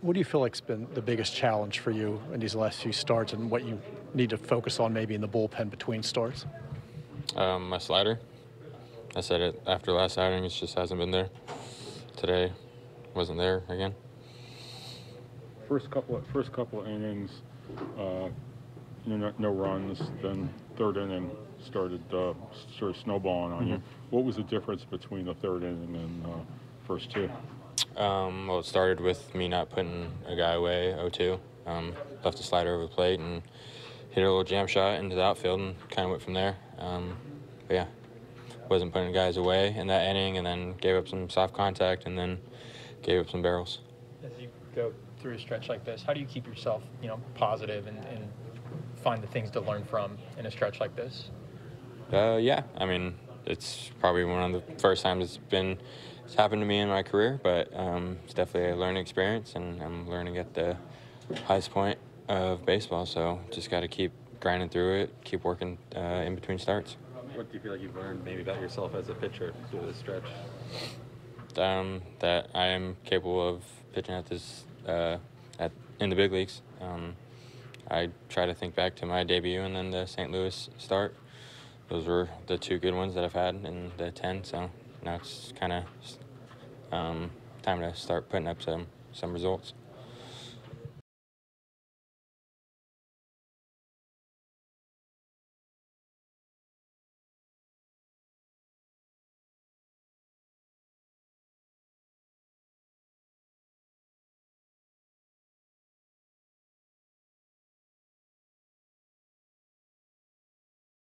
What do you feel like's been the biggest challenge for you in these last few starts, and what you need to focus on maybe in the bullpen between starts? Um, my slider. I said it after last outing. It just hasn't been there. Today, wasn't there again. First couple of, first couple of innings, uh, you know, no runs. Then third inning started uh, sort of snowballing on you. What was the difference between the third inning and uh, first two? Um, well, it started with me not putting a guy away 0-2. Um, left a slider over the plate and hit a little jam shot into the outfield and kind of went from there. Um, but yeah, wasn't putting guys away in that inning and then gave up some soft contact and then gave up some barrels. As you go through a stretch like this, how do you keep yourself, you know, positive and, and find the things to learn from in a stretch like this? Uh, yeah, I mean, it's probably one of the first times it's been it's happened to me in my career, but um, it's definitely a learning experience, and I'm learning at the highest point of baseball. So just got to keep grinding through it, keep working uh, in between starts. What do you feel like you've learned maybe about yourself as a pitcher through this stretch? Um, that I am capable of pitching at this uh, at in the big leagues. Um, I try to think back to my debut and then the St. Louis start. Those were the two good ones that I've had in the 10. So now it's kind of um, time to start putting up some some results.